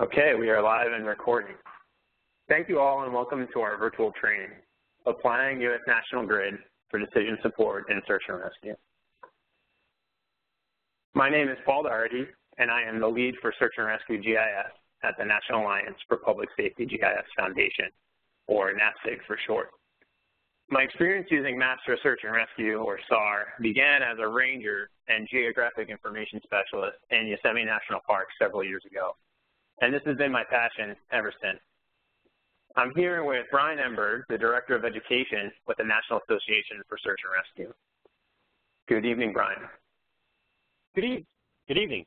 Okay, we are live and recording. Thank you all and welcome to our virtual training, Applying U.S. National Grid for Decision Support in Search and Rescue. My name is Paul Doherty, and I am the lead for Search and Rescue GIS at the National Alliance for Public Safety GIS Foundation, or NAPSG for short. My experience using Master Search and Rescue, or SAR, began as a ranger and geographic information specialist in Yosemite National Park several years ago, and this has been my passion ever since. I'm here with Brian Emberg, the Director of Education with the National Association for Search and Rescue. Good evening, Brian. Good, e good evening.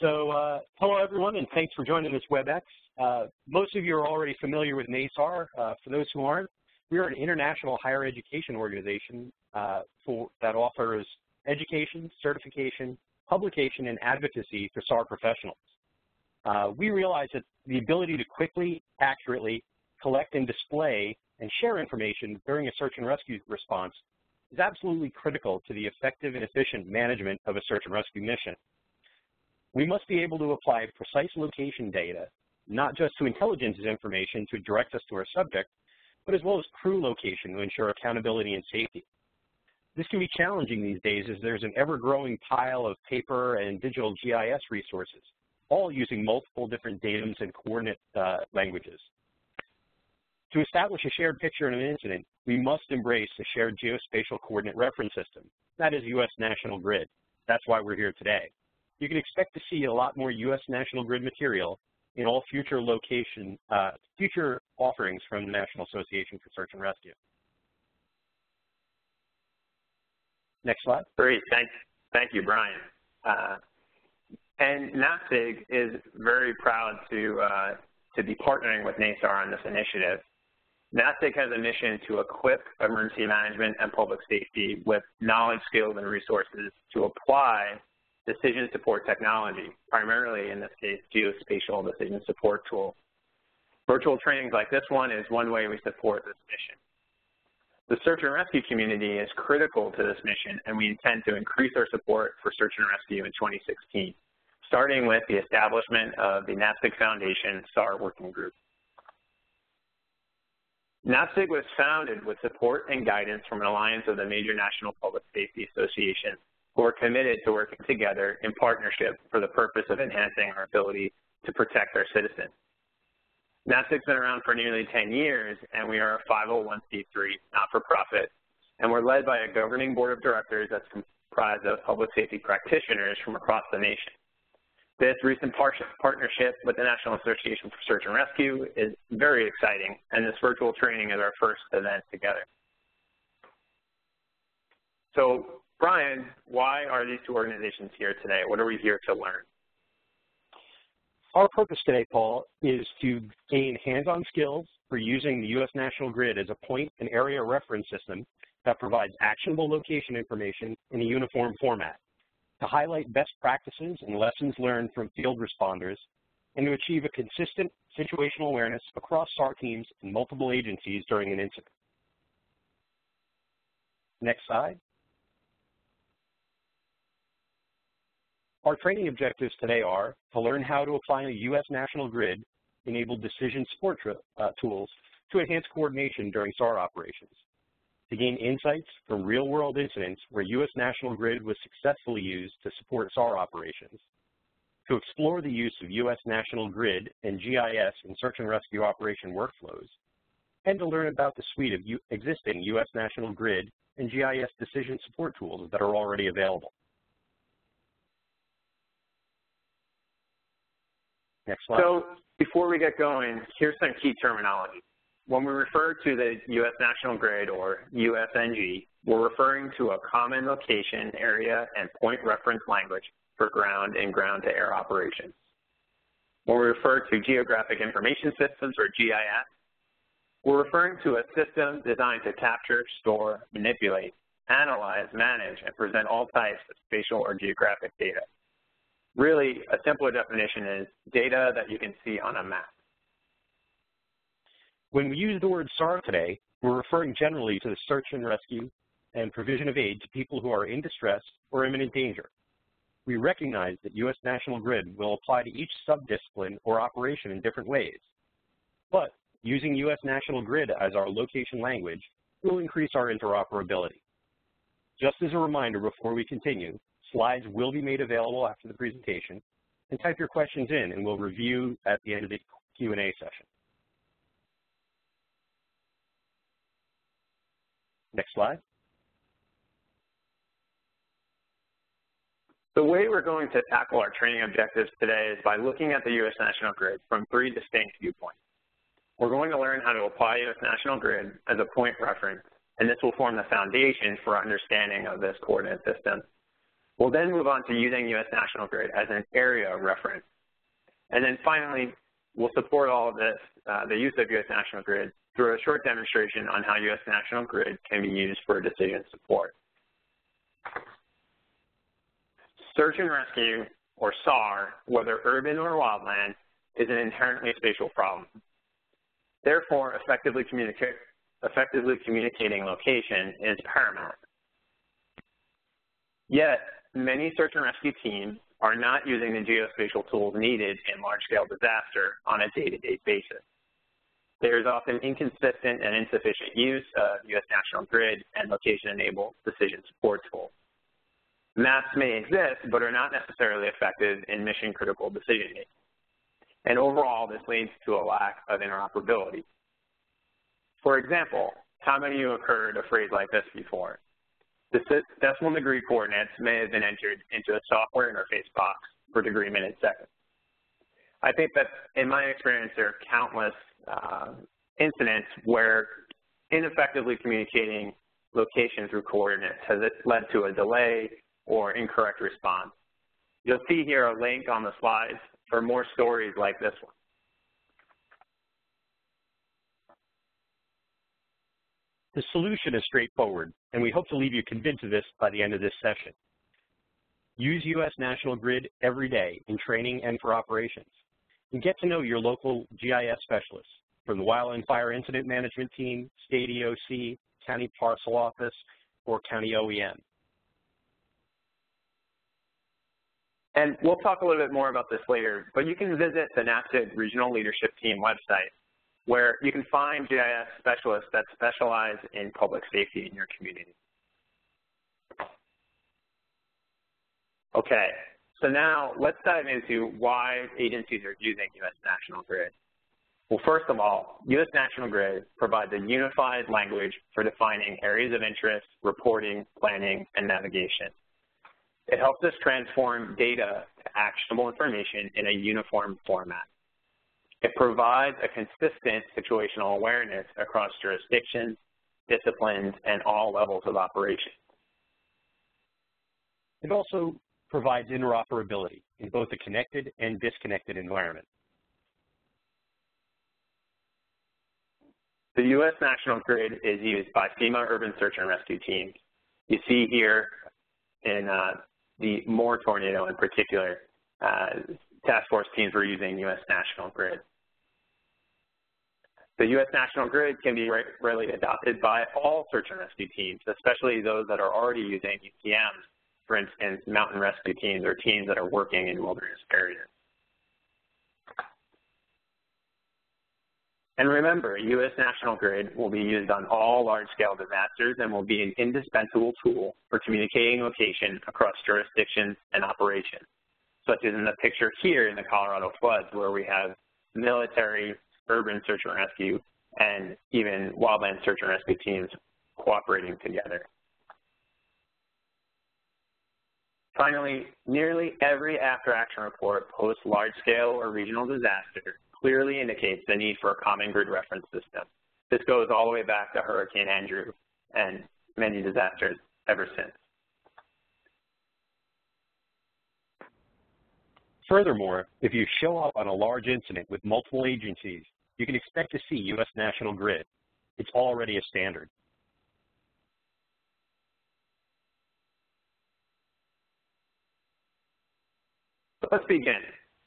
So uh, hello, everyone, and thanks for joining this WebEx. Uh, most of you are already familiar with NASAR. Uh, for those who aren't, we are an international higher education organization uh, for, that offers education, certification, publication, and advocacy for SAR professionals. Uh, we realize that the ability to quickly, accurately collect and display and share information during a search and rescue response is absolutely critical to the effective and efficient management of a search and rescue mission. We must be able to apply precise location data, not just to intelligence information to direct us to our subject, but as well as crew location to ensure accountability and safety. This can be challenging these days as there's an ever-growing pile of paper and digital GIS resources, all using multiple different datums and coordinate uh, languages. To establish a shared picture in an incident, we must embrace the shared geospatial coordinate reference system. That is U.S. National Grid. That's why we're here today you can expect to see a lot more U.S. National Grid material in all future location, uh, future offerings from the National Association for Search and Rescue. Next slide. Great, thank, thank you, Brian. Uh, and NAPSG is very proud to, uh, to be partnering with NASAR on this initiative. NAPSG has a mission to equip emergency management and public safety with knowledge, skills, and resources to apply decision support technology, primarily in this case, geospatial decision support tool. Virtual trainings like this one is one way we support this mission. The search and rescue community is critical to this mission, and we intend to increase our support for search and rescue in 2016, starting with the establishment of the NAPSG Foundation SAR Working Group. NAPSG was founded with support and guidance from an alliance of the major national public safety associations who are committed to working together in partnership for the purpose of enhancing our ability to protect our citizens. NAPSG's been around for nearly 10 years, and we are a 501c3 not-for-profit, and we're led by a governing board of directors that's comprised of public safety practitioners from across the nation. This recent par partnership with the National Association for Search and Rescue is very exciting, and this virtual training is our first event together. So Brian, why are these two organizations here today? What are we here to learn? Our purpose today, Paul, is to gain hands-on skills for using the U.S. National Grid as a point and area reference system that provides actionable location information in a uniform format, to highlight best practices and lessons learned from field responders, and to achieve a consistent situational awareness across SAR teams and multiple agencies during an incident. Next slide. Our training objectives today are to learn how to apply a U.S. national grid enabled decision support uh, tools to enhance coordination during SAR operations, to gain insights from real-world incidents where U.S. national grid was successfully used to support SAR operations, to explore the use of U.S. national grid and GIS in search and rescue operation workflows, and to learn about the suite of U existing U.S. national grid and GIS decision support tools that are already available. Next slide. So before we get going, here's some key terminology. When we refer to the U.S. National Grid or USNG, we're referring to a common location, area, and point reference language for ground and ground-to-air operations. When we refer to Geographic Information Systems or GIS, we're referring to a system designed to capture, store, manipulate, analyze, manage, and present all types of spatial or geographic data. Really, a simpler definition is data that you can see on a map. When we use the word SAR today, we're referring generally to the search and rescue and provision of aid to people who are in distress or imminent danger. we recognize that U.S. National Grid will apply to each subdiscipline or operation in different ways. But using U.S. National Grid as our location language will increase our interoperability. Just as a reminder before we continue, slides will be made available after the presentation, and type your questions in and we'll review at the end of the Q&A session. Next slide. The way we're going to tackle our training objectives today is by looking at the U.S. National Grid from three distinct viewpoints. We're going to learn how to apply U.S. National Grid as a point reference, and this will form the foundation for our understanding of this coordinate system. We'll then move on to using U.S. National Grid as an area reference. And then finally, we'll support all of this, uh, the use of U.S. National Grid, through a short demonstration on how U.S. National Grid can be used for decision support. Search and rescue, or SAR, whether urban or wildland, is an inherently spatial problem. Therefore, effectively, communica effectively communicating location is paramount. Yet, many search and rescue teams are not using the geospatial tools needed in large-scale disaster on a day-to-day -day basis. There is often inconsistent and insufficient use of U.S. National Grid and location-enabled decision support tools. Maps may exist, but are not necessarily effective in mission-critical decision-making. And overall, this leads to a lack of interoperability. For example, how many of you have heard a phrase like this before? The decimal degree coordinates may have been entered into a software interface box for degree minute seconds. I think that in my experience, there are countless uh, incidents where ineffectively communicating location through coordinates has led to a delay or incorrect response. You'll see here a link on the slides for more stories like this one. The solution is straightforward, and we hope to leave you convinced of this by the end of this session. Use U.S. National Grid every day in training and for operations. And get to know your local GIS specialists from the Wildland Fire Incident Management Team, State EOC, County Parcel Office, or County OEM. And we'll talk a little bit more about this later, but you can visit the NAPSG Regional Leadership Team website where you can find GIS specialists that specialize in public safety in your community. Okay, so now let's dive into why agencies are using U.S. National Grid. Well, first of all, U.S. National Grid provides a unified language for defining areas of interest, reporting, planning, and navigation. It helps us transform data to actionable information in a uniform format. It provides a consistent situational awareness across jurisdictions, disciplines, and all levels of operation. It also provides interoperability in both a connected and disconnected environment. The U.S. National Grid is used by FEMA urban search and rescue teams. You see here in uh, the Moore tornado in particular, uh, task force teams were using U.S. National Grid. The U.S. National Grid can be readily adopted by all search and rescue teams, especially those that are already using UTMs, for instance, mountain rescue teams or teams that are working in wilderness areas. And remember, U.S. National Grid will be used on all large-scale disasters and will be an indispensable tool for communicating location across jurisdictions and operations, such as in the picture here in the Colorado floods where we have military, urban search and rescue, and even wildland search and rescue teams cooperating together. Finally, nearly every after-action report post large-scale or regional disaster clearly indicates the need for a common grid reference system. This goes all the way back to Hurricane Andrew and many disasters ever since. Furthermore, if you show up on a large incident with multiple agencies, you can expect to see U.S. National Grid. It's already a standard. let's begin.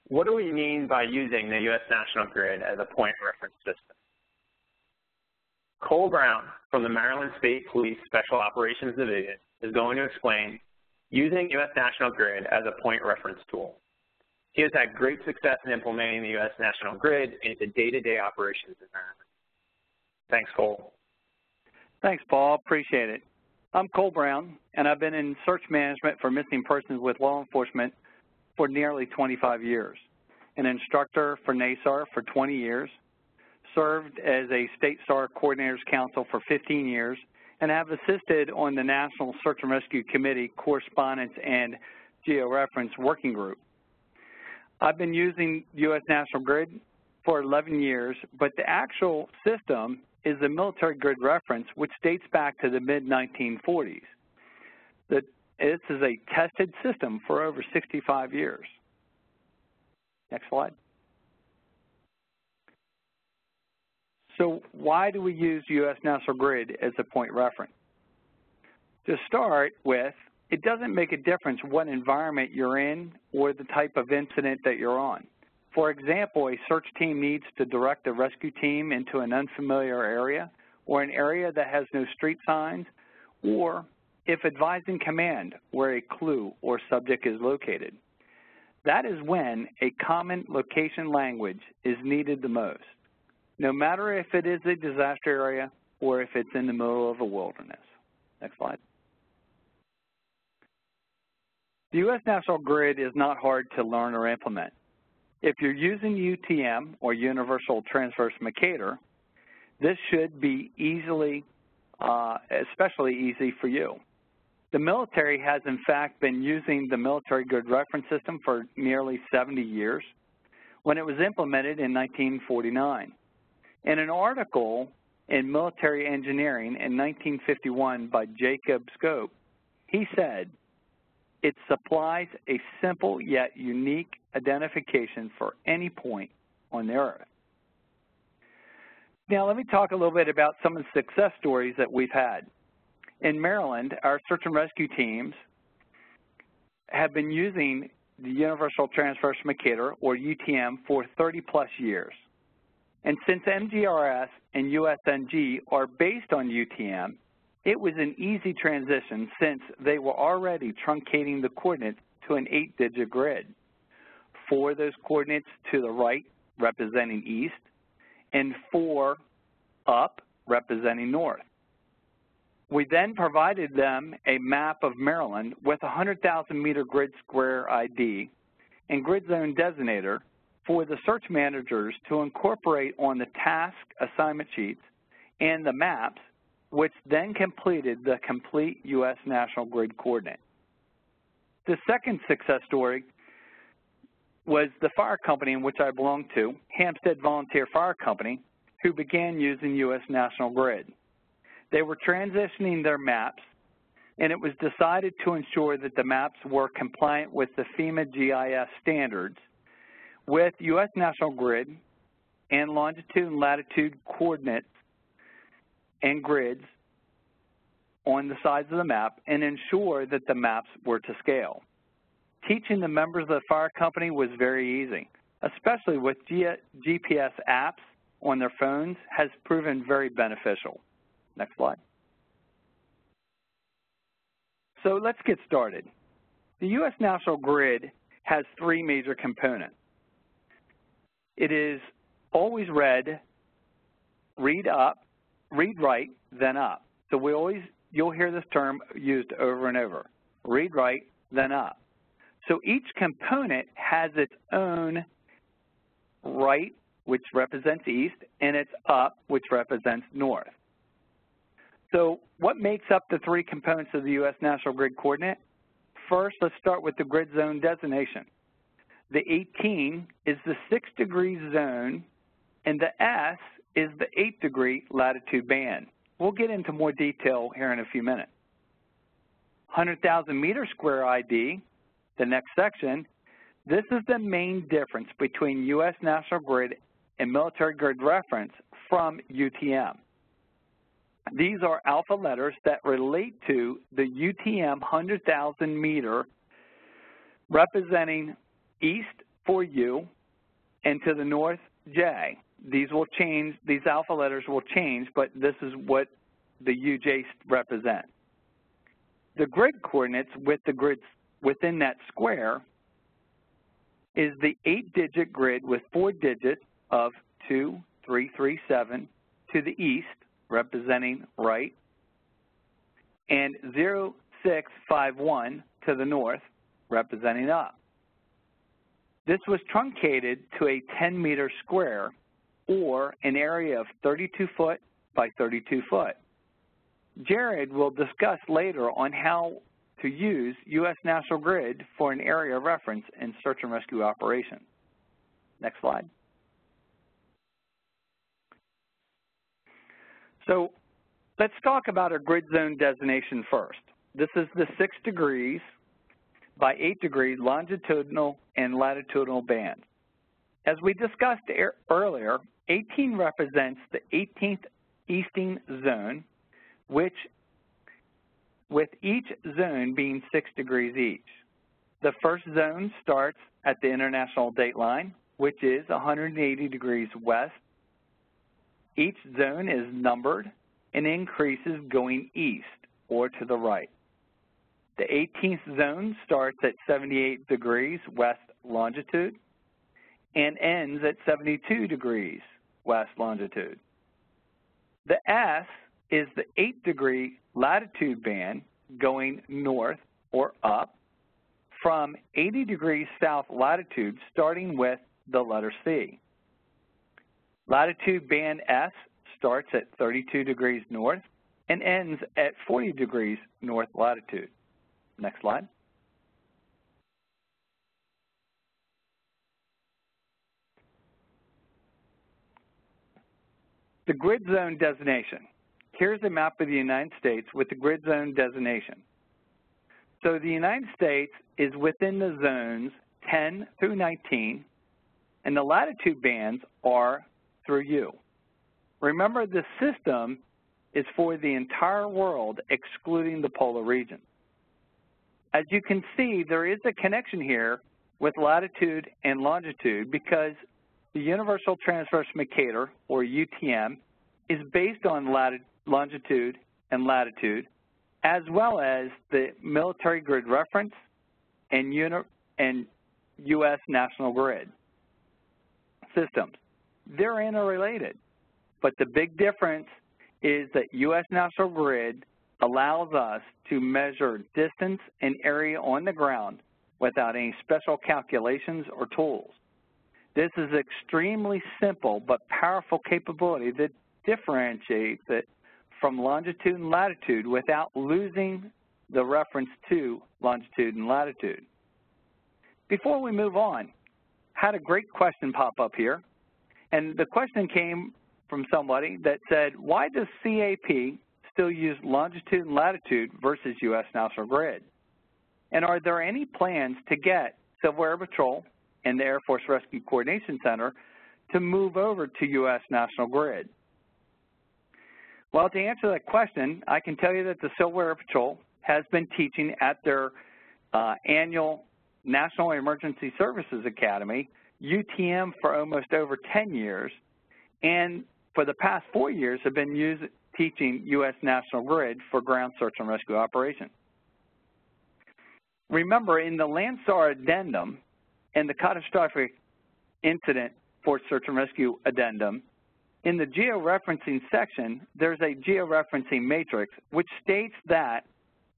What do we mean by using the U.S. National Grid as a point reference system? Cole Brown from the Maryland State Police Special Operations Division is going to explain using U.S. National Grid as a point reference tool. He has had great success in implementing the U.S. National Grid into day-to-day -day operations environment. Thanks, Cole. Thanks, Paul. Appreciate it. I'm Cole Brown, and I've been in search management for missing persons with law enforcement for nearly 25 years. An instructor for NASAR for 20 years, served as a State SAR Coordinators Council for 15 years, and have assisted on the National Search and Rescue Committee Correspondence and Georeference Working Group. I've been using U.S. National Grid for 11 years, but the actual system is the military grid reference, which dates back to the mid-1940s. This is a tested system for over 65 years. Next slide. So why do we use U.S. National Grid as a point reference? To start with, it doesn't make a difference what environment you're in or the type of incident that you're on. For example, a search team needs to direct a rescue team into an unfamiliar area or an area that has no street signs, or if advising command where a clue or subject is located. That is when a common location language is needed the most, no matter if it is a disaster area or if it's in the middle of a wilderness. Next slide. The U.S. National Grid is not hard to learn or implement. If you're using UTM or Universal Transverse Mercator, this should be easily, uh, especially easy for you. The military has in fact been using the military grid reference system for nearly 70 years when it was implemented in 1949. In an article in Military Engineering in 1951 by Jacob Scope, he said, it supplies a simple yet unique identification for any point on the Earth. Now let me talk a little bit about some of the success stories that we've had. In Maryland, our search and rescue teams have been using the Universal Transverse Mercator, or UTM, for 30 plus years. And since MGRS and USNG are based on UTM, it was an easy transition since they were already truncating the coordinates to an eight-digit grid. Four of those coordinates to the right representing east, and four up representing north. We then provided them a map of Maryland with a 100,000 meter grid square ID and grid zone designator for the search managers to incorporate on the task assignment sheets and the maps which then completed the complete U.S. National Grid coordinate. The second success story was the fire company in which I belong to, Hampstead Volunteer Fire Company, who began using U.S. National Grid. They were transitioning their maps, and it was decided to ensure that the maps were compliant with the FEMA GIS standards with U.S. National Grid and longitude and latitude coordinates and grids on the sides of the map and ensure that the maps were to scale. Teaching the members of the fire company was very easy, especially with G GPS apps on their phones has proven very beneficial. Next slide. So let's get started. The U.S. National Grid has three major components. It is always read, read up, read right, then up. So we always, you'll hear this term used over and over. Read right, then up. So each component has its own right, which represents east, and its up, which represents north. So what makes up the three components of the U.S. National Grid Coordinate? First, let's start with the grid zone designation. The 18 is the 6 degree zone, and the S is the 8 degree latitude band. We'll get into more detail here in a few minutes. 100,000 meter square ID, the next section, this is the main difference between U.S. National Grid and Military Grid Reference from UTM. These are alpha letters that relate to the UTM 100,000 meter representing east for U and to the north J these will change, these alpha letters will change, but this is what the UJ represent. the grid coordinates with the grids within that square is the eight-digit grid with four digits of 2337 to the east, representing right, and 0651 to the north, representing up. This was truncated to a 10-meter square, or an area of 32 foot by 32 foot. Jared will discuss later on how to use U.S. National Grid for an area of reference in search and rescue operations. Next slide. So let's talk about our grid zone designation first. This is the six degrees by eight degrees longitudinal and latitudinal band. As we discussed earlier, 18 represents the 18th easting zone, which with each zone being six degrees each. The first zone starts at the international date line, which is 180 degrees west. Each zone is numbered and increases going east or to the right. The 18th zone starts at 78 degrees west longitude and ends at 72 degrees west longitude. The S is the 8 degree latitude band going north or up from 80 degrees south latitude starting with the letter C. Latitude band S starts at 32 degrees north and ends at 40 degrees north latitude. Next slide. The grid zone designation. Here's a map of the United States with the grid zone designation. So the United States is within the zones 10 through 19, and the latitude bands are through U. Remember, the system is for the entire world, excluding the polar region. As you can see, there is a connection here with latitude and longitude because the Universal Transverse Mercator, or UTM, is based on longitude and latitude, as well as the Military Grid Reference and, and U.S. National Grid systems. They're interrelated, but the big difference is that U.S. National Grid allows us to measure distance and area on the ground without any special calculations or tools. This is extremely simple but powerful capability that differentiates it from longitude and latitude without losing the reference to longitude and latitude. Before we move on, had a great question pop up here. And the question came from somebody that said, why does CAP still use longitude and latitude versus U.S. National Grid? And are there any plans to get Civil Air Patrol and the Air Force Rescue Coordination Center to move over to U.S. National Grid? Well, to answer that question, I can tell you that the Civil Air Patrol has been teaching at their uh, annual National Emergency Services Academy, UTM, for almost over 10 years, and for the past four years have been using teaching U.S. National Grid for ground search and rescue operations. Remember, in the Land SAR addendum and the catastrophic incident for search and rescue addendum, in the georeferencing section, there's a georeferencing matrix which states that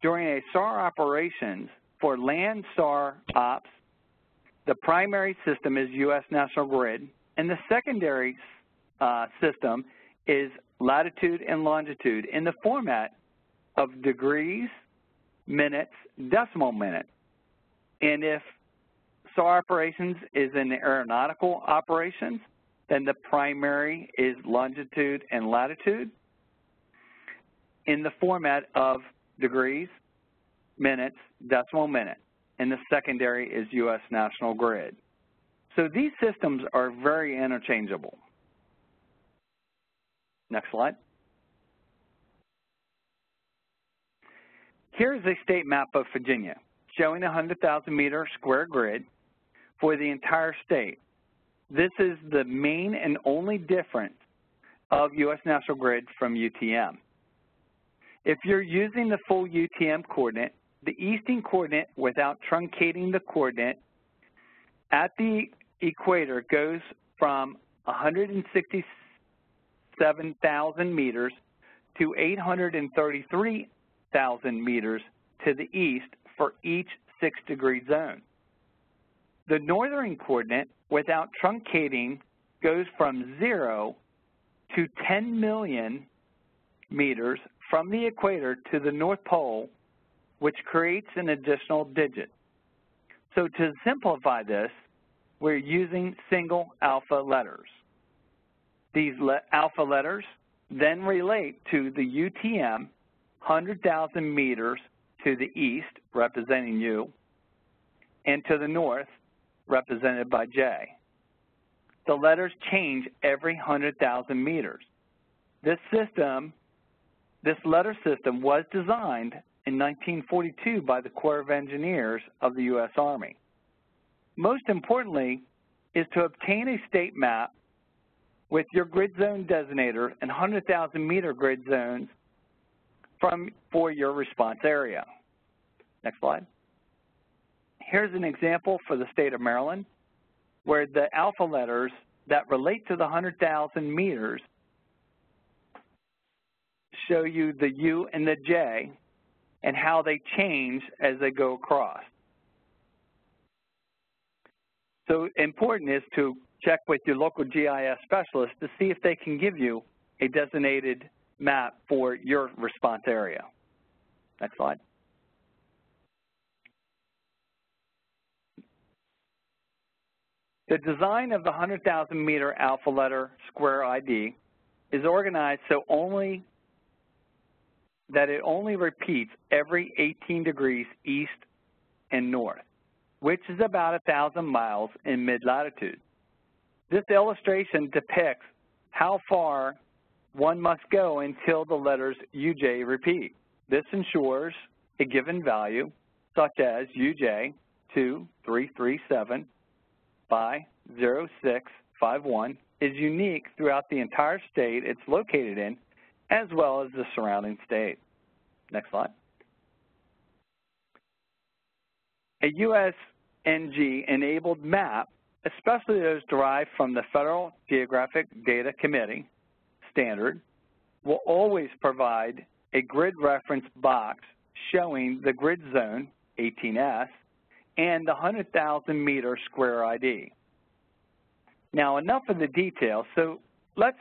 during a SAR operations for land SAR ops, the primary system is U.S. National Grid, and the secondary uh, system is latitude and longitude in the format of degrees, minutes, decimal minute. And if SAR operations is in aeronautical operations, then the primary is longitude and latitude in the format of degrees, minutes, decimal minute. And the secondary is U.S. National Grid. So these systems are very interchangeable. Next slide. Here's a state map of Virginia showing a 100,000 meter square grid for the entire state. This is the main and only difference of U.S. National Grid from UTM. If you're using the full UTM coordinate, the easting coordinate without truncating the coordinate at the equator goes from 167,000 meters to 833,000 meters to the east for each six degree zone. The northern coordinate without truncating goes from zero to 10 million meters from the equator to the North Pole, which creates an additional digit. So to simplify this, we're using single alpha letters. These le alpha letters then relate to the UTM 100,000 meters to the east, representing U, and to the north, represented by J. The letters change every 100,000 meters. This system, this letter system was designed in 1942 by the Corps of Engineers of the U.S. Army. Most importantly is to obtain a state map with your grid zone designator and 100,000 meter grid zones from, for your response area. Next slide. Here's an example for the state of Maryland where the alpha letters that relate to the 100,000 meters show you the U and the J and how they change as they go across. So important is to check with your local GIS specialist to see if they can give you a designated map for your response area. Next slide. The design of the 100,000 meter alpha letter square ID is organized so only that it only repeats every 18 degrees east and north, which is about 1,000 miles in mid-latitude. This illustration depicts how far one must go until the letters UJ repeat. This ensures a given value, such as UJ 2337 by 0651 is unique throughout the entire state it's located in, as well as the surrounding state. Next slide. A USNG-enabled map, especially those derived from the Federal Geographic Data Committee standard, will always provide a grid reference box showing the grid zone, 18S, and the 100,000 meter square ID. Now enough of the details, so let's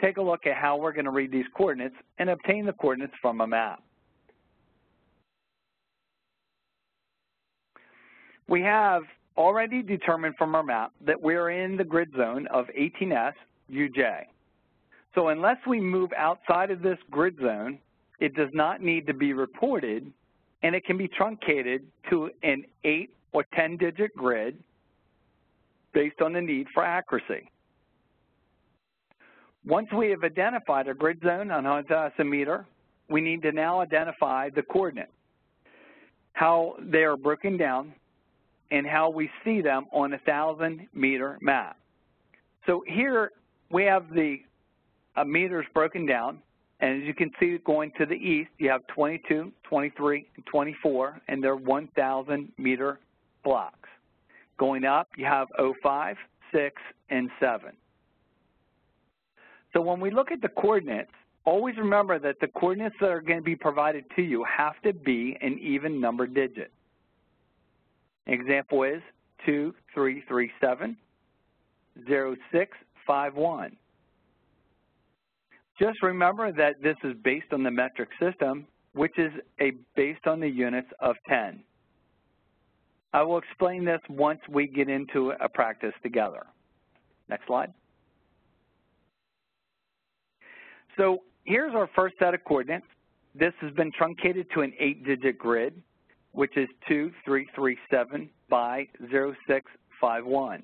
take a look at how we're going to read these coordinates and obtain the coordinates from a map. We have already determined from our map that we're in the grid zone of 18S UJ. So unless we move outside of this grid zone, it does not need to be reported and it can be truncated to an 8 or 10-digit grid based on the need for accuracy. Once we have identified a grid zone on 100,000 meter, we need to now identify the coordinates, how they are broken down, and how we see them on a 1,000 meter map. So here we have the uh, meters broken down, and as you can see, going to the east, you have 22, 23, and 24, and they're 1,000 meter blocks. Going up, you have 05, 6, and 7. So when we look at the coordinates, always remember that the coordinates that are going to be provided to you have to be an even number digit. Example is 2337, 0651. Just remember that this is based on the metric system, which is a based on the units of 10. I will explain this once we get into a practice together. Next slide. So here's our first set of coordinates. This has been truncated to an eight-digit grid, which is 2337 by 0651.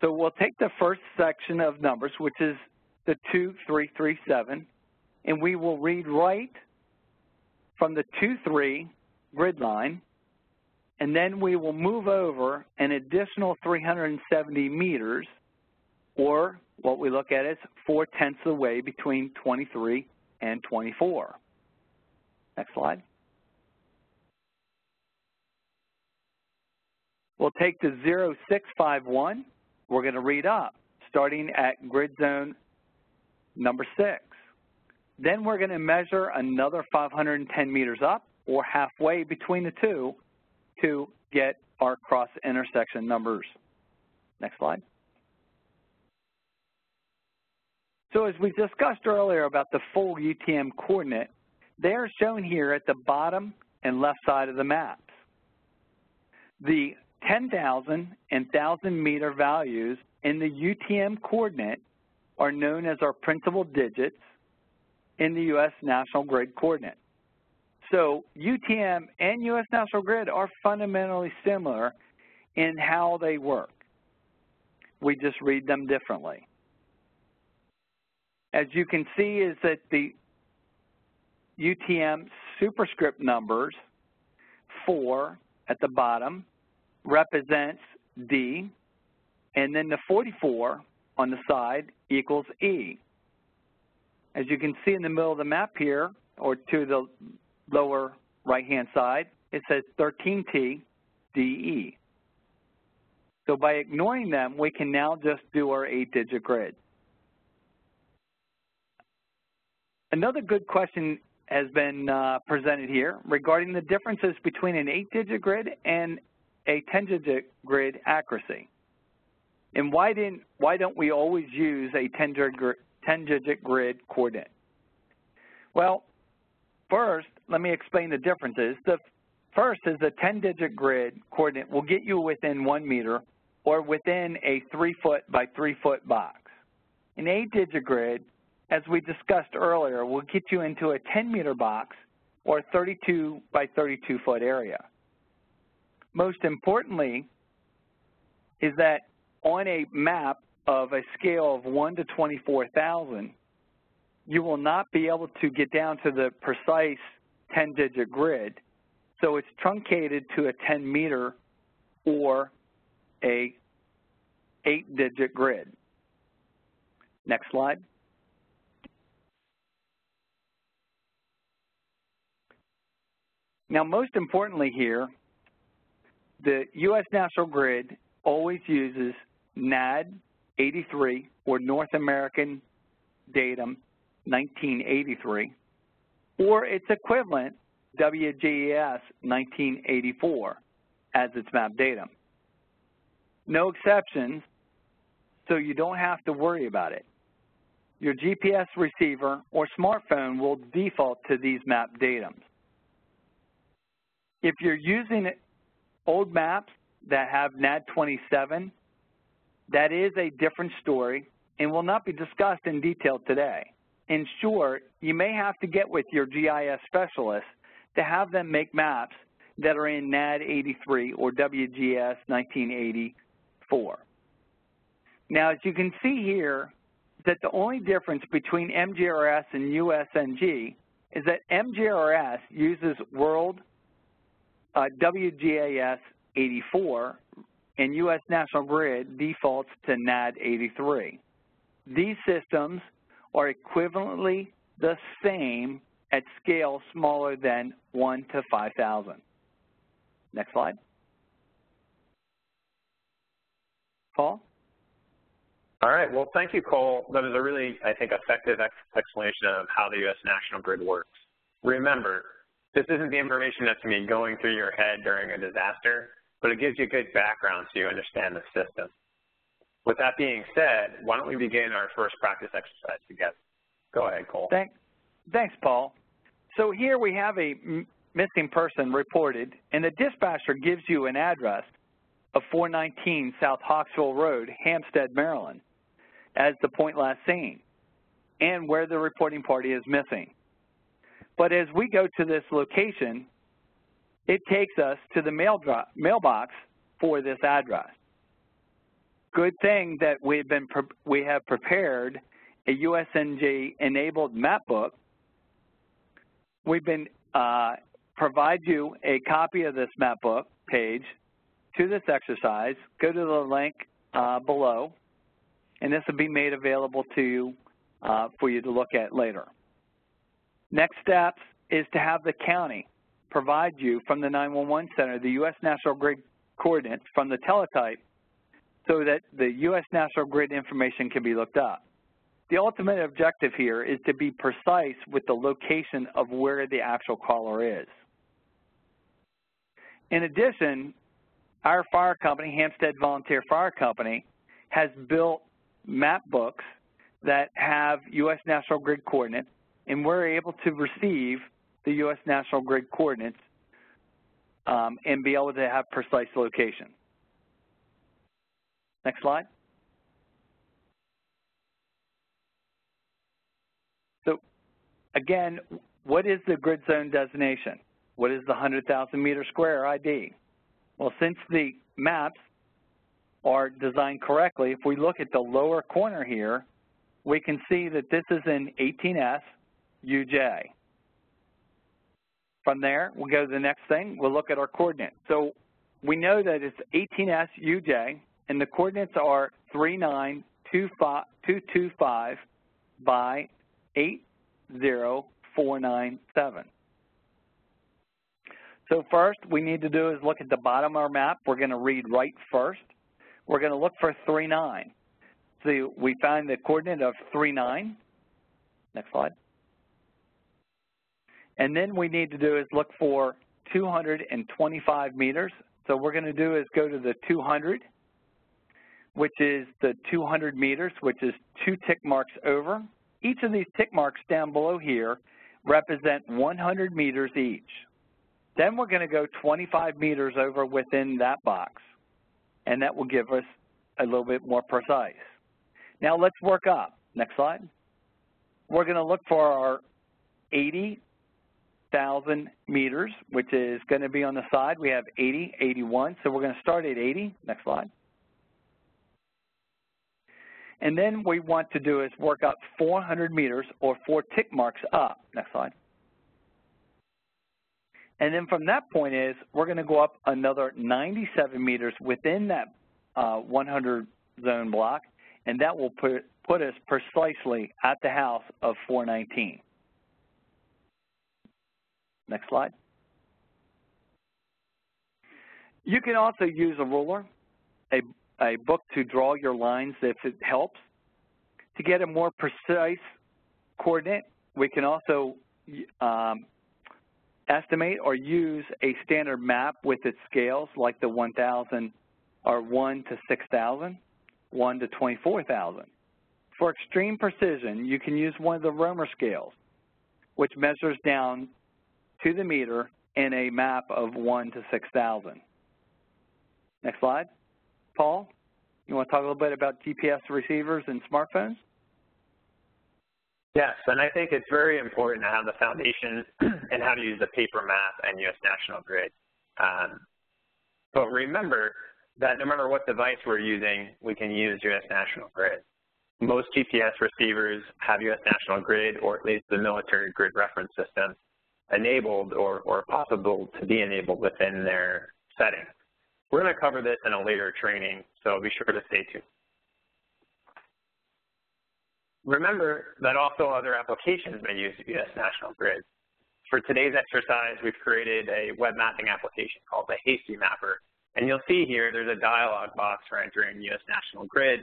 So we'll take the first section of numbers, which is the 2337, and we will read right from the 23 grid line, and then we will move over an additional 370 meters, or what we look at is four-tenths of the way between 23 and 24. Next slide. We'll take the 0651. We're going to read up, starting at grid zone number 6. Then we're going to measure another 510 meters up, or halfway between the two, to get our cross intersection numbers. Next slide. So as we discussed earlier about the full UTM coordinate, they are shown here at the bottom and left side of the maps. The 10,000 and 1,000 meter values in the UTM coordinate are known as our principal digits in the U.S. National Grid coordinate. So UTM and U.S. National Grid are fundamentally similar in how they work. We just read them differently. As you can see is that the UTM superscript numbers, 4 at the bottom, represents D, and then the 44 on the side equals E. As you can see in the middle of the map here, or to the lower right-hand side, it says 13T DE. So by ignoring them, we can now just do our eight-digit grid. Another good question has been uh, presented here regarding the differences between an eight-digit grid and a 10-digit grid accuracy. And why didn't why don't we always use a 10-digit grid coordinate? Well, first, let me explain the differences. The first is the 10-digit grid coordinate will get you within one meter or within a three-foot by three-foot box. An eight-digit grid, as we discussed earlier, will get you into a 10-meter box or 32 by 32-foot area. Most importantly is that on a map of a scale of 1 to 24,000, you will not be able to get down to the precise 10-digit grid. So it's truncated to a 10-meter or a 8-digit grid. Next slide. Now, most importantly here, the U.S. National Grid always uses NAD 83 or North American Datum 1983 or its equivalent WGS 1984 as its map datum. No exceptions, so you don't have to worry about it. Your GPS receiver or smartphone will default to these map datums. If you're using old maps that have NAD 27, that is a different story and will not be discussed in detail today. In short, you may have to get with your GIS specialist to have them make maps that are in NAD 83 or WGS 1984. Now, as you can see here, that the only difference between MGRS and USNG is that MGRS uses World uh, WGS 84 and U.S. National Grid defaults to NAD 83. These systems are equivalently the same at scale smaller than 1 to 5,000. Next slide. Paul? All right. Well, thank you, Cole. That was a really, I think, effective ex explanation of how the U.S. National Grid works. Remember, this isn't the information that's going to be going through your head during a disaster, but it gives you a good background so you understand the system. With that being said, why don't we begin our first practice exercise together? Go ahead, Cole. Thanks, thanks Paul. So here we have a missing person reported, and the dispatcher gives you an address of 419 South Houcksville Road, Hampstead, Maryland, as the point last seen, and where the reporting party is missing. But as we go to this location, it takes us to the mail mailbox for this address good thing that we've been we have prepared a USNG enabled map book. We've been uh, provide you a copy of this map book page to this exercise. Go to the link uh, below, and this will be made available to you uh, for you to look at later. Next steps is to have the county provide you from the 911 center the U.S. National Grid coordinates from the teletype so that the U.S. National Grid information can be looked up. The ultimate objective here is to be precise with the location of where the actual caller is. In addition, our fire company, Hampstead Volunteer Fire Company, has built map books that have U.S. National Grid coordinates, and we're able to receive the U.S. National Grid coordinates um, and be able to have precise location. Next slide. So again, what is the grid zone designation? What is the 100,000 meter square ID? Well, since the maps are designed correctly, if we look at the lower corner here, we can see that this is in 18S UJ. From there, we'll go to the next thing. We'll look at our coordinates. So we know that it's 18S UJ, and the coordinates are 39225 by 80497. So first, we need to do is look at the bottom of our map. We're going to read right first. We're going to look for 39. So we find the coordinate of 39. Next slide. And then we need to do is look for 225 meters. So we're going to do is go to the 200, which is the 200 meters, which is two tick marks over. Each of these tick marks down below here represent 100 meters each. Then we're going to go 25 meters over within that box, and that will give us a little bit more precise. Now let's work up. Next slide. We're going to look for our 80,000 meters, which is going to be on the side. We have 80, 81, so we're going to start at 80. Next slide. And then we want to do is work up 400 meters or four tick marks up. Next slide. And then from that point is we're going to go up another 97 meters within that uh, 100 zone block, and that will put, put us precisely at the house of 419. Next slide. You can also use a ruler, a, a book to draw your lines if it helps. To get a more precise coordinate, we can also um, estimate or use a standard map with its scales like the 1000 or 1 to 6000, 1 to 24,000. For extreme precision, you can use one of the Romer scales, which measures down to the meter in a map of 1 to 6,000. Next slide. Paul, you want to talk a little bit about GPS receivers and smartphones? Yes, and I think it's very important to have the foundation and how to use the paper map and U.S. National Grid. Um, but remember that no matter what device we're using, we can use U.S. National Grid. Most GPS receivers have U.S. National Grid, or at least the military grid reference system, enabled or, or possible to be enabled within their setting. We're going to cover this in a later training, so be sure to stay tuned. Remember that also other applications may use U.S. National Grid. For today's exercise, we've created a web mapping application called the Hasty Mapper. And you'll see here there's a dialog box for entering U.S. National Grid.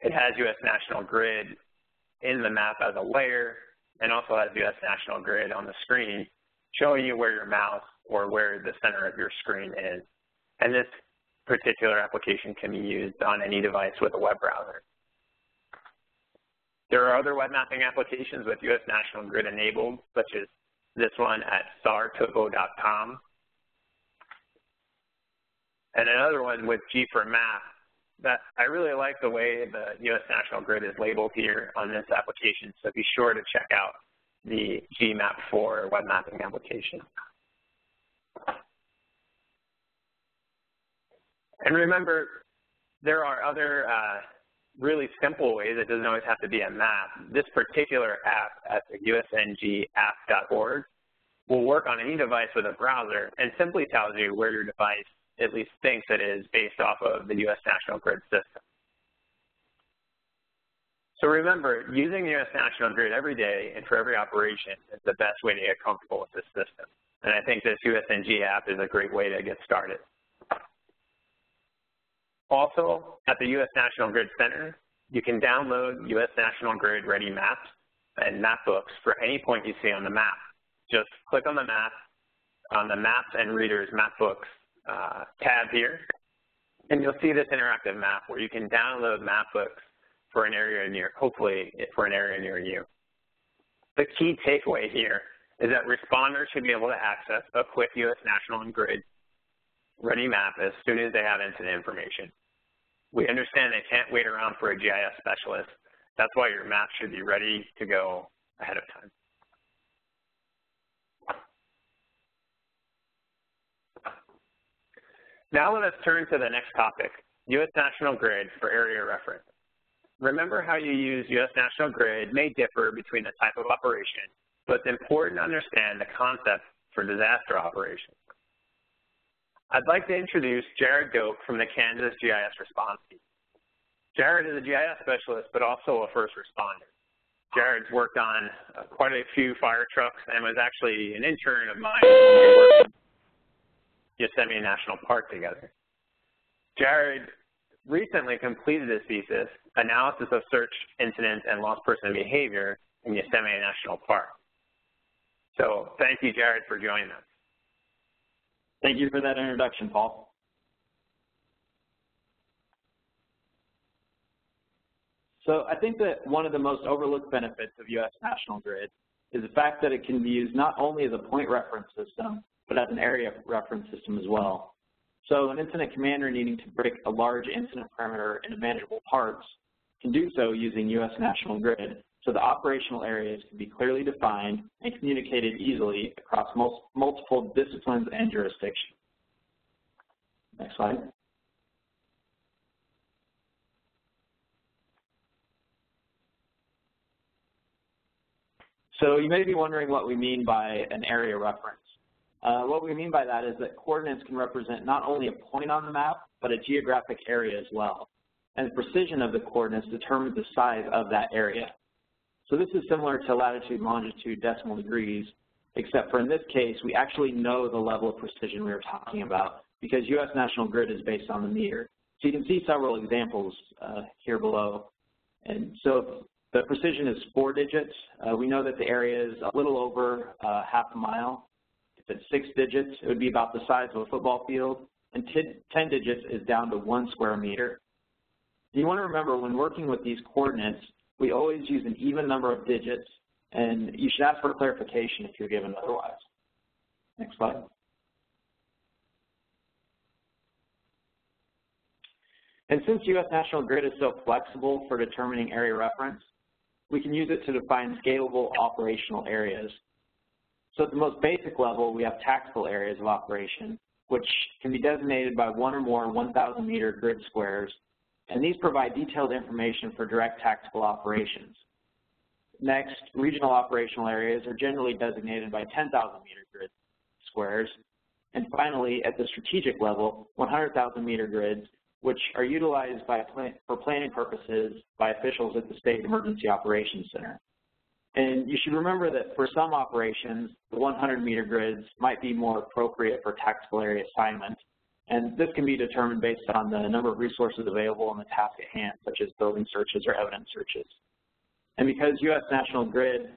It has U.S. National Grid in the map as a layer and also has U.S. National Grid on the screen showing you where your mouse or where the center of your screen is. And this particular application can be used on any device with a web browser. There are other web mapping applications with U.S. National Grid enabled, such as this one at sartopo.com. And another one with G4Map that I really like the way the U.S. National Grid is labeled here on this application, so be sure to check out the GMAP4 web mapping application. And remember, there are other uh, really simple ways. It doesn't always have to be a map. This particular app at usngapp.org will work on any device with a browser and simply tells you where your device at least thinks it is based off of the U.S. National Grid system. So remember, using the U.S. National Grid every day and for every operation is the best way to get comfortable with this system. And I think this USNG app is a great way to get started. Also, at the U.S. National Grid Center, you can download U.S. National Grid Ready Maps and map books for any point you see on the map. Just click on the map, on the Maps and Readers Map Books uh, tab here, and you'll see this interactive map where you can download map books for an area near, hopefully for an area near you. The key takeaway here is that responders should be able to access a quick U.S. National and Grid ready map as soon as they have incident information. We understand they can't wait around for a GIS specialist. That's why your map should be ready to go ahead of time. Now let us turn to the next topic, U.S. National Grid for area reference. Remember how you use U.S. National Grid may differ between the type of operation, but it's important to understand the concept for disaster operations. I'd like to introduce Jared Doak from the Kansas GIS Response Team. Jared is a GIS specialist, but also a first responder. Jared's worked on uh, quite a few fire trucks and was actually an intern of mine when we worked Yosemite National Park together. Jared recently completed his thesis, Analysis of Search Incidents and Lost Person Behavior in Yosemite National Park. So thank you, Jared, for joining us. Thank you for that introduction, Paul. So I think that one of the most overlooked benefits of U.S. National Grid is the fact that it can be used not only as a point reference system, but as an area reference system as well. So an incident commander needing to break a large incident perimeter into manageable parts can do so using U.S. National Grid so the operational areas can be clearly defined and communicated easily across multiple disciplines and jurisdictions. Next slide. So you may be wondering what we mean by an area reference. Uh, what we mean by that is that coordinates can represent not only a point on the map, but a geographic area as well. And the precision of the coordinates determines the size of that area. So this is similar to latitude, longitude, decimal degrees, except for in this case, we actually know the level of precision we were talking about because U.S. National Grid is based on the meter. So you can see several examples uh, here below. And so the precision is four digits. Uh, we know that the area is a little over uh, half a mile. If it's six digits, it would be about the size of a football field. And 10 digits is down to one square meter. You want to remember when working with these coordinates, we always use an even number of digits, and you should ask for clarification if you're given otherwise. Next slide. And since U.S. National Grid is so flexible for determining area reference, we can use it to define scalable operational areas. So at the most basic level, we have tactical areas of operation, which can be designated by one or more 1,000 meter grid squares and these provide detailed information for direct tactical operations. Next, regional operational areas are generally designated by 10,000 meter grid squares. And finally, at the strategic level, 100,000 meter grids, which are utilized by, for planning purposes by officials at the State Emergency Operations Center. And you should remember that for some operations, the 100 meter grids might be more appropriate for tactical area assignment, and this can be determined based on the number of resources available and the task at hand, such as building searches or evidence searches. And because U.S. National Grid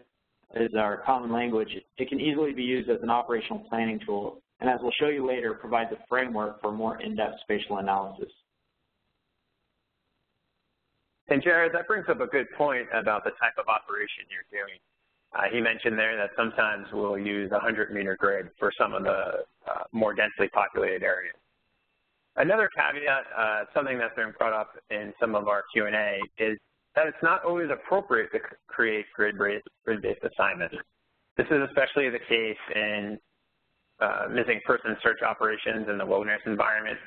is our common language, it can easily be used as an operational planning tool, and as we'll show you later, provides a framework for more in-depth spatial analysis. And Jared, that brings up a good point about the type of operation you're doing. Uh, he mentioned there that sometimes we'll use a 100 meter grid for some of the uh, more densely populated areas. Another caveat, uh, something that's been brought up in some of our Q&A is that it's not always appropriate to create grid-based grid assignments. This is especially the case in uh, missing person search operations in the wilderness environment,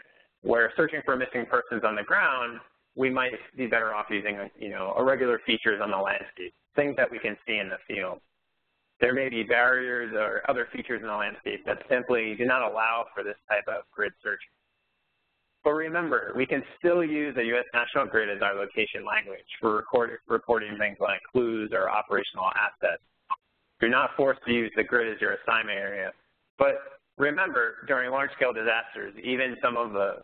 where searching for missing persons on the ground, we might be better off using, you know, irregular features on the landscape, things that we can see in the field. There may be barriers or other features in the landscape that simply do not allow for this type of grid searching. But remember, we can still use the U.S. National Grid as our location language for record, reporting things like clues or operational assets. You're not forced to use the grid as your assignment area. But remember, during large-scale disasters, even some of the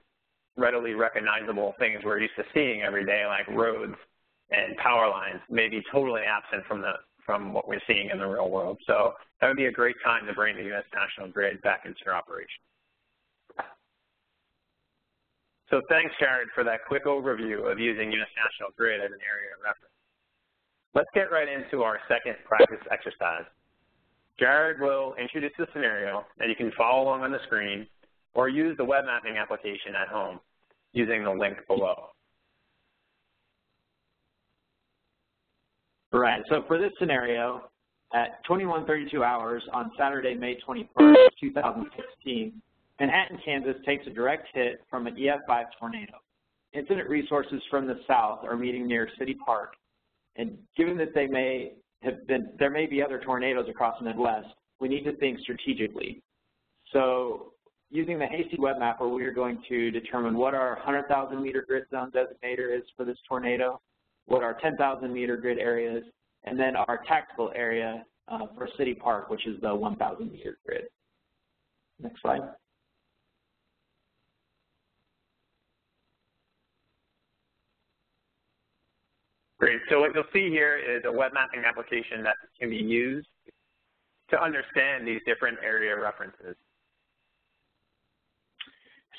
readily recognizable things we're used to seeing every day, like roads and power lines, may be totally absent from the from what we're seeing in the real world. So that would be a great time to bring the U.S. National Grid back into operation. So thanks, Jared, for that quick overview of using U.S. National Grid as an area of reference. Let's get right into our second practice exercise. Jared will introduce the scenario, and you can follow along on the screen or use the web mapping application at home using the link below. Right, so for this scenario, at 2132 hours on Saturday, May 21st, 2016, Manhattan, Kansas takes a direct hit from an EF5 tornado. Incident resources from the south are meeting near City Park, and given that they may have been, there may be other tornadoes across the Midwest, we need to think strategically. So using the Hasty Web Mapper, we are going to determine what our 100,000 meter grid zone designator is for this tornado, what our 10,000 meter grid area is, and then our tactical area uh, for City Park, which is the 1,000 meter grid. Next slide. Great. So what you'll see here is a web mapping application that can be used to understand these different area references.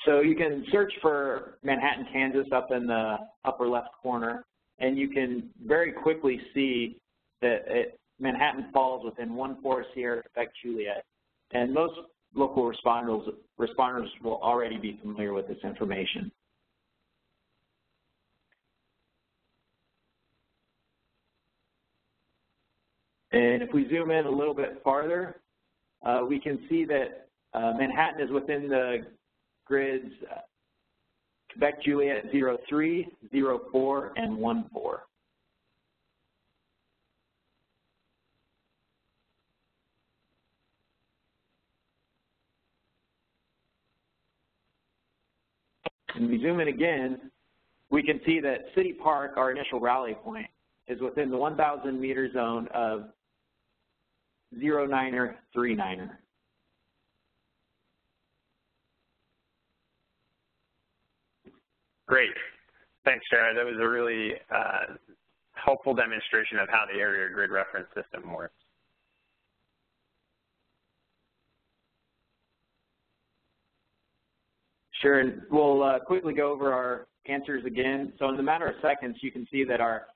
So you can search for Manhattan, Kansas up in the upper left corner, and you can very quickly see that it, Manhattan falls within 1-4 Sierra Quebec Juliet. And most local responders, responders will already be familiar with this information. And if we zoom in a little bit farther, uh, we can see that uh, Manhattan is within the grids uh, Quebec Juliet 03, 04, and 14. And we zoom in again, we can see that City Park, our initial rally point, is within the 1,000 meter zone of 09er, 39er. Great. Thanks, Jared. That was a really uh, helpful demonstration of how the area grid reference system works. Sure, and we'll uh, quickly go over our answers again. So in the matter of seconds, you can see that our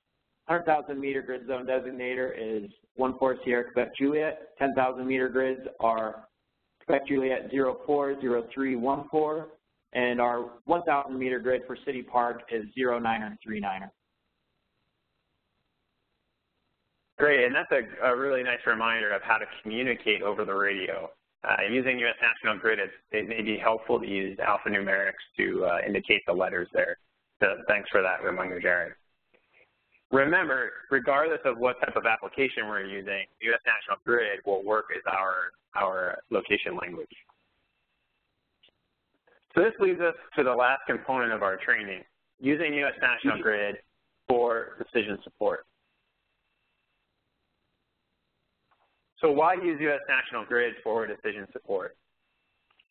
100,000 meter grid zone designator is 1-4 Sierra Quebec Juliet. 10,000 meter grids are Quebec Juliet 04, 03, 14, and our 1,000 meter grid for City Park is 0939er. Great, and that's a, a, really nice reminder of how to communicate over the radio. Uh, using U.S. National Grid, it may be helpful to use alphanumerics to uh, indicate the letters there. So thanks for that reminder, Jared. Remember, regardless of what type of application we're using, U.S. National Grid will work as our, our location language. So this leads us to the last component of our training, using U.S. National mm-hmm. Grid for decision support. So why use U.S. National Grid for decision support?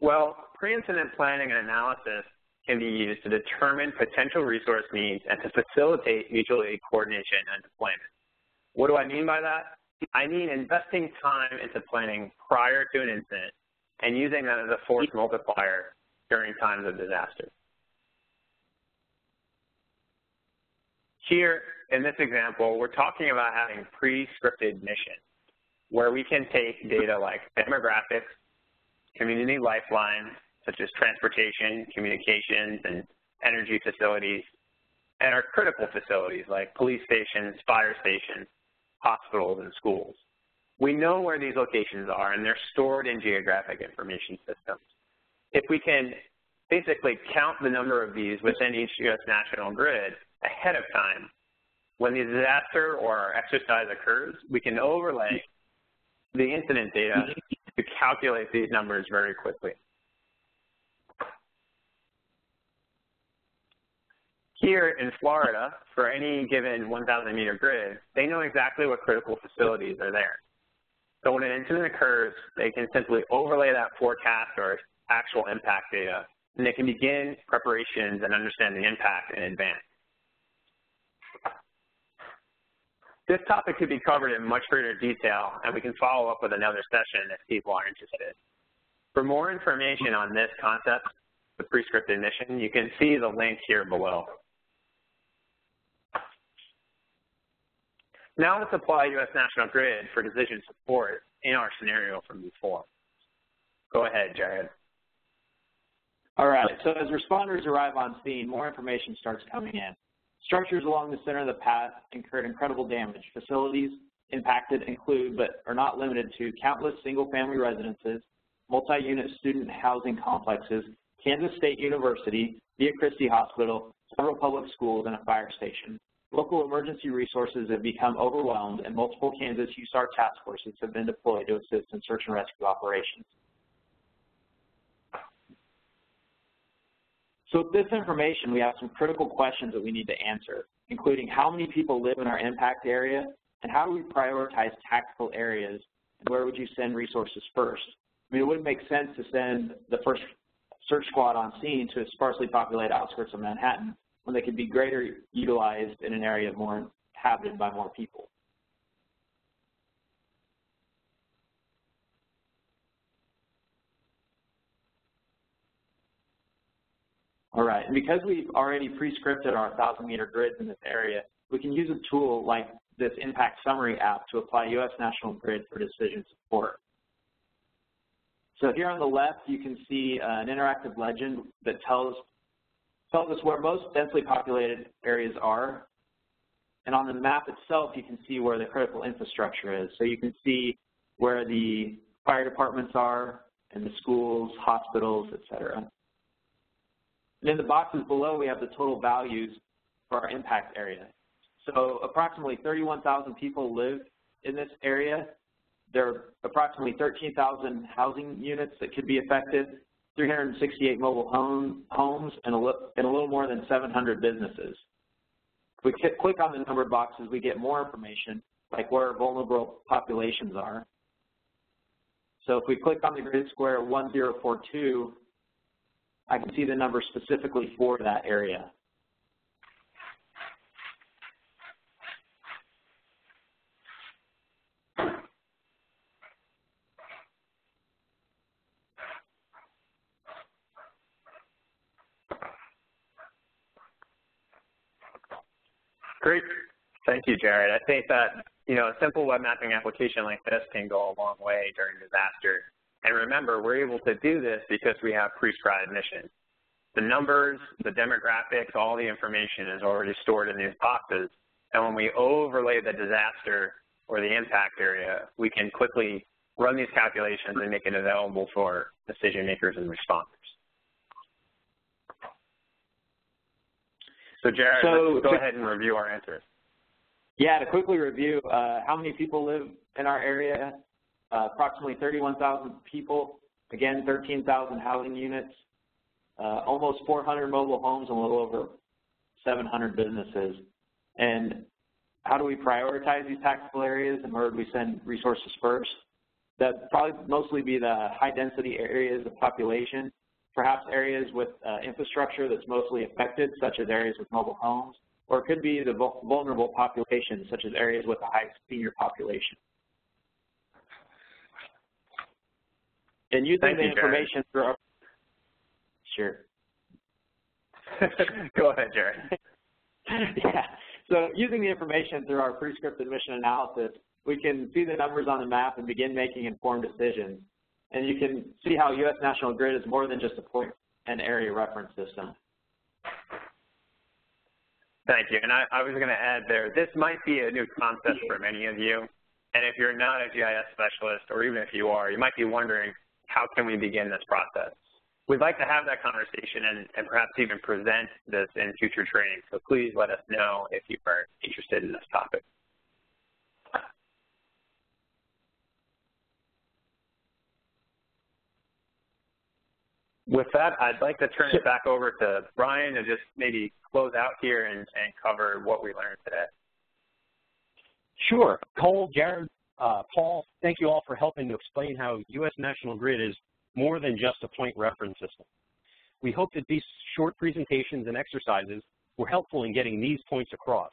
Well, pre-incident planning and analysis can be used to determine potential resource needs and to facilitate mutual aid coordination and deployment. What do I mean by that? I mean investing time into planning prior to an incident and using that as a force mm-hmm. multiplier during times of disaster. Here, in this example, we're talking about having pre-scripted missions where we can take data like demographics, community lifelines, such as transportation, communications, and energy facilities, and our critical facilities like police stations, fire stations, hospitals, and schools. We know where these locations are, and they're stored in geographic information systems. If we can basically count the number of these within each U.S. national grid ahead of time, when the disaster or exercise occurs, we can overlay the incident data to calculate these numbers very quickly. Here in Florida, for any given 1,000 meter grid, they know exactly what critical facilities are there. So when an incident occurs, they can simply overlay that forecast or actual impact data, and they can begin preparations and understand the impact in advance. This topic could be covered in much greater detail, and we can follow up with another session if people are interested. For more information on this concept, the pre-scripted mission, you can see the link here below. Now let's apply U.S. National Grid for decision support in our scenario from before. Go ahead, Jared. All right, so as responders arrive on scene, more information starts coming in. Structures along the center of the path incurred incredible damage. Facilities impacted include, but are not limited to, countless single-family residences, multi-unit student housing complexes, Kansas State University, Via Christi Hospital, several public schools, and a fire station. Local emergency resources have become overwhelmed, and multiple Kansas USAR task forces have been deployed to assist in search and rescue operations. So with this information, we have some critical questions that we need to answer, including how many people live in our impact area, and how do we prioritize tactical areas, and where would you send resources first? I mean, it wouldn't make sense to send the first search squad on scene to a sparsely populated outskirts of Manhattan when they could be greater utilized in an area more inhabited by more people. All right, and because we've already pre-scripted our 1,000 meter grids in this area, we can use a tool like this Impact Summary app to apply U.S. National Grid for decision support. So here on the left, you can see uh, an interactive legend that tells tells us where most densely populated areas are. And on the map itself, you can see where the critical infrastructure is. So you can see where the fire departments are, and the schools, hospitals, et cetera. And in the boxes below, we have the total values for our impact area. So approximately 31,000 people live in this area. There are approximately 13,000 housing units that could be affected, 368 mobile home, homes, and a, and a little more than 700 businesses. If we click on the numbered boxes, we get more information, like where vulnerable populations are. So if we click on the grid square 1042, I can see the number specifically for that area. Great. Thank you, Jared. I think that, you know, a simple web mapping application like this can go a long way during disaster. And remember, we're able to do this because we have prescribed missions. The numbers, the demographics, all the information is already stored in these boxes. And when we overlay the disaster or the impact area, we can quickly run these calculations and make it available for decision makers and responders. So Jared, so let's go ahead and review our answers. Yeah, to quickly review, uh, how many people live in our area? Uh, approximately 31,000 people, again, 13,000 housing units, uh, almost 400 mobile homes and a little over 700 businesses. And how do we prioritize these tactical areas and where do we send resources first? That probably mostly be the high density areas of population perhaps areas with uh, infrastructure that's mostly affected, such as areas with mobile homes, or it could be the vulnerable population, such as areas with a high senior population. And using Thank the you, information through our, sure. Go ahead, Jared. yeah, so using the information through our pre-scripted mission analysis, we can see the numbers on the map and begin making informed decisions. And you can see how U.S. National Grid is more than just a point and area reference system. Thank you. And I, I was going to add there, this might be a new concept for many of you. And if you're not a GIS specialist, or even if you are, you might be wondering, how can we begin this process? We'd like to have that conversation and, and perhaps even present this in future training. So please let us know if you are interested in this topic. With that, I'd like to turn it back over to Brian to just maybe close out here and, and cover what we learned today. Sure. Cole, Jared, uh, Paul, thank you all for helping to explain how U.S. National Grid is more than just a point reference system. We hope that these short presentations and exercises were helpful in getting these points across.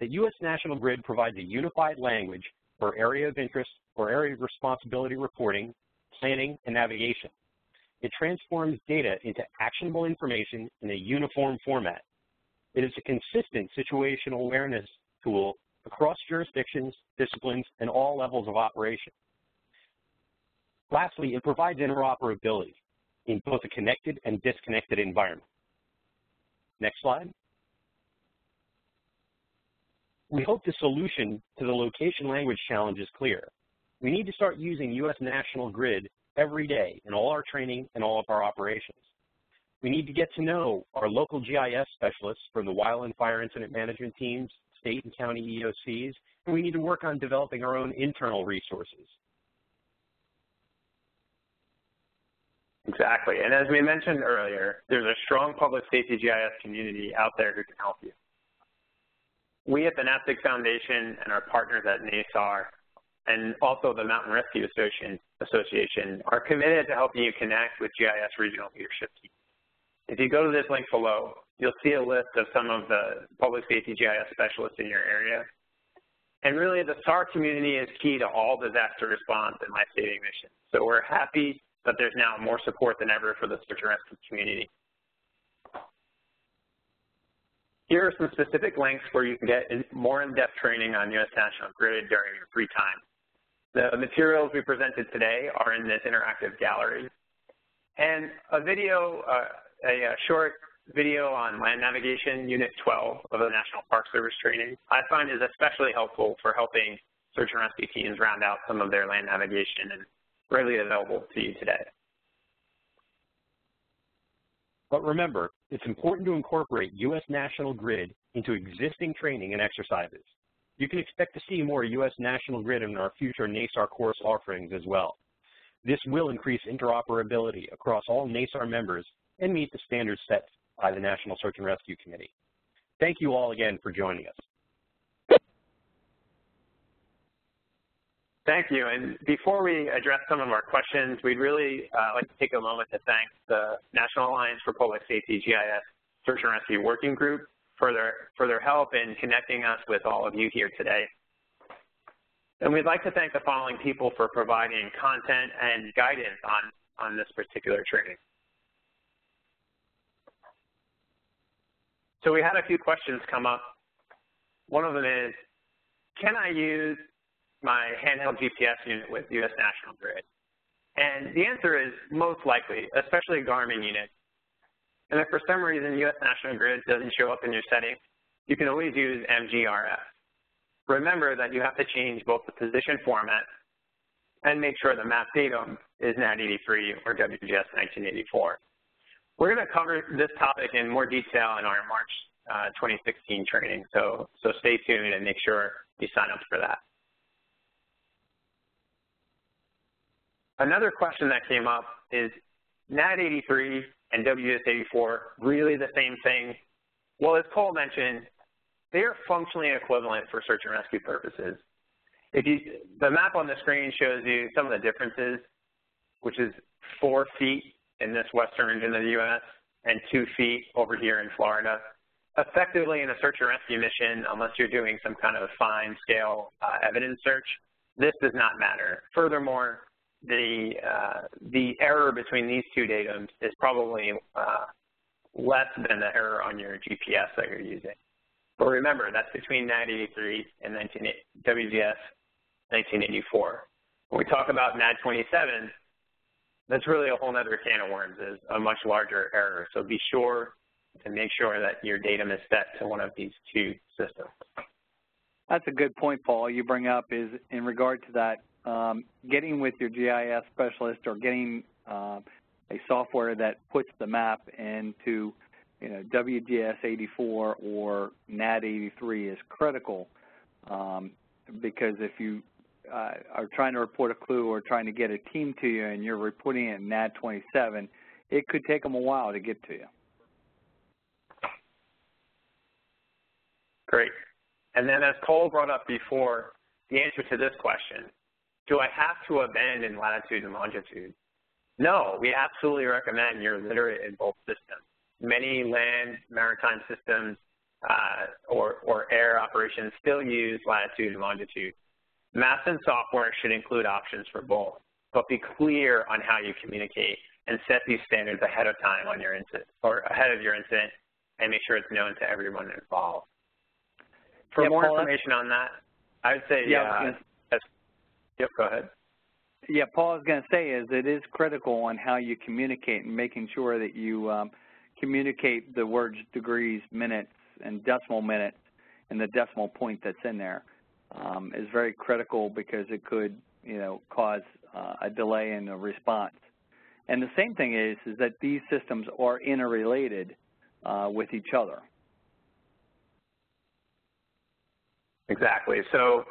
That U.S. National Grid provides a unified language for area of interest or area of responsibility reporting, planning, and navigation. It transforms data into actionable information in a uniform format. It is a consistent situational awareness tool across jurisdictions, disciplines, and all levels of operation. Lastly, it provides interoperability in both a connected and disconnected environment. Next slide. We hope the solution to the location language challenge is clear. We need to start using U.S. National Grid every day in all our training and all of our operations. We need to get to know our local GIS specialists from the wildland fire incident management teams, state and county EOCs, and we need to work on developing our own internal resources. Exactly. And as we mentioned earlier, there's a strong public safety GIS community out there who can help you. We at the NAPSG Foundation and our partners at NASAR and also the Mountain Rescue Association are committed to helping you connect with GIS regional leadership teams. If you go to this link below, you'll see a list of some of the public safety GIS specialists in your area. And really, the SAR community is key to all disaster response and life-saving missions. So we're happy that there's now more support than ever for the search and rescue community. Here are some specific links where you can get more in-depth training on U.S. National Grid during your free time. The materials we presented today are in this interactive gallery. And a video, uh, a, a, short video on land navigation, Unit 12 of the National Park Service training, I find is especially helpful for helping search and rescue teams round out some of their land navigation and readily available to you today. But remember, it's important to incorporate U.S. National Grid into existing training and exercises. You can expect to see more U.S. National Grid in our future NASAR course offerings as well. This will increase interoperability across all NASAR members and meet the standards set by the National Search and Rescue Committee. Thank you all again for joining us. Thank you. And before we address some of our questions, we'd really uh, like to take a moment to thank the National Alliance for Public Safety GIS Search and Rescue Working Group for their, for their help in connecting us with all of you here today. And we'd like to thank the following people for providing content and guidance on, on this particular training. So we had a few questions come up. One of them is, can I use my handheld GPS unit with U.S. National Grid? And the answer is most likely, especially a Garmin unit. And if for some reason U.S. National Grid doesn't show up in your settings, you can always use MGRS. Remember that you have to change both the position format and make sure the map datum is NAD83 or WGS 1984. We're going to cover this topic in more detail in our March uh, 2016 training, so, so stay tuned and make sure you sign up for that. Another question that came up is NAD 83 and WGS 84 really the same thing? Well, as Cole mentioned, they are functionally equivalent for search and rescue purposes. If you, the map on the screen shows you some of the differences, which is four feet in this western region of the U.S. and two feet over here in Florida. Effectively, in a search and rescue mission, unless you're doing some kind of fine scale uh, evidence search, this does not matter. Furthermore, the, uh, the error between these two datums is probably uh, less than the error on your GPS that you're using. But remember, that's between 1983 and 19, WGS 1984. When we talk about NAD 27, that's really a whole other can of worms, is a much larger error. So be sure to make sure that your datum is set to one of these two systems. That's a good point, Paul, you bring up is in regard to that um, getting with your GIS specialist or getting uh, a software that puts the map into you know, WGS 84 or NAD 83 is critical um, because if you uh, are trying to report a clue or trying to get a team to you and you're reporting it in NAD 27, it could take them a while to get to you. Great. And then as Cole brought up before, the answer to this question, do I have to abandon latitude and longitude? No, we absolutely recommend you're literate in both systems. Many land maritime systems uh, or, or air operations still use latitude and longitude. Math and software should include options for both, but be clear on how you communicate and set these standards ahead of time on your incident or ahead of your incident and make sure it's known to everyone involved. For yeah, more Paul, information on that, I would say, yeah, uh, as, yep, go ahead. Yeah, Paul is going to say is it is critical on how you communicate and making sure that you um, communicate the words degrees, minutes, and decimal minutes and the decimal point that's in there um, is very critical because it could, you know, cause uh, a delay in a response. And the same thing is, is that these systems are interrelated uh, with each other. Exactly. So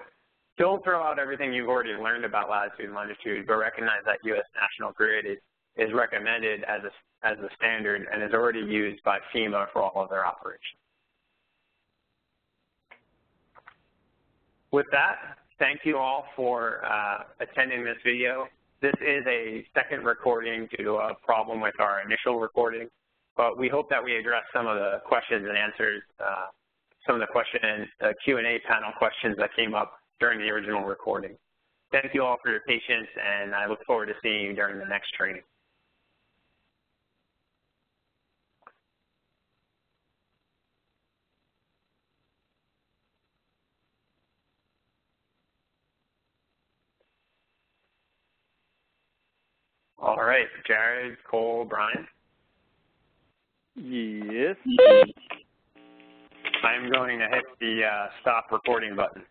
don't throw out everything you've already learned about latitude and longitude, but recognize that U.S. National Grid is, is recommended as a, as a standard and is already used by FEMA for all of their operations. With that, thank you all for uh, attending this video. This is a second recording due to a problem with our initial recording, but we hope that we address some of the questions and answers, uh, some of the question, uh, Q&A panel questions that came up during the original recording. Thank you all for your patience, and I look forward to seeing you during the next training. All right, Jared, Cole, Brian. Yes. I'm going to hit the uh, stop recording button.